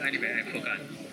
anime, I forgot.